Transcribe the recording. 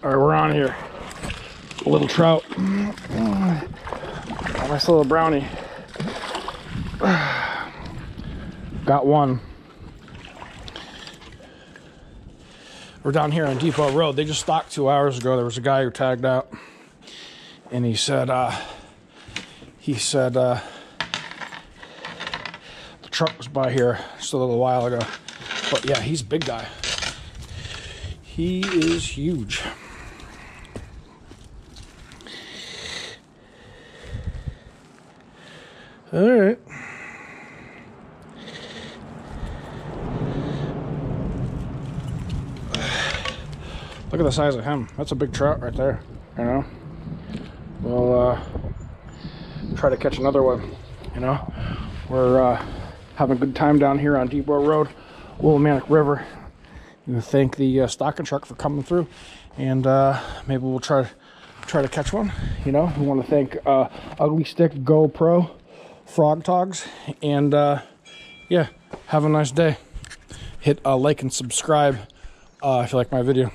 All right, we're on here. A little trout. Nice little brownie. Got one. We're down here on Depot Road. They just stocked two hours ago. There was a guy who tagged out, and he said, uh, he said, uh, the truck was by here just a little while ago. But yeah, he's a big guy. He is huge. All right. Look at the size of him. That's a big trout right there. You know. We'll uh, try to catch another one. You know. We're uh, having a good time down here on Depot Road, Willimantic River. You thank the uh, stocking truck for coming through, and uh, maybe we'll try to try to catch one. You know. We want to thank uh, Ugly Stik GoPro Frogg Toggs and uh, yeah have a nice day. Hit uh, like and subscribe uh, if you like my video